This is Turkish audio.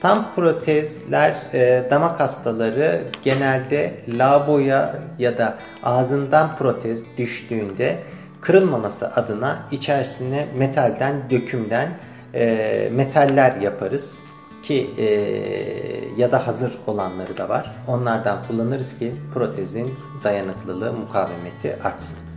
Tam protezler e, damak hastaları genelde laboya ya da ağzından protez düştüğünde kırılmaması adına içerisine metalden, dökümden e, metaller yaparız ki e, ya da hazır olanları da var. Onlardan kullanırız ki protezin dayanıklılığı, mukavemeti artsın.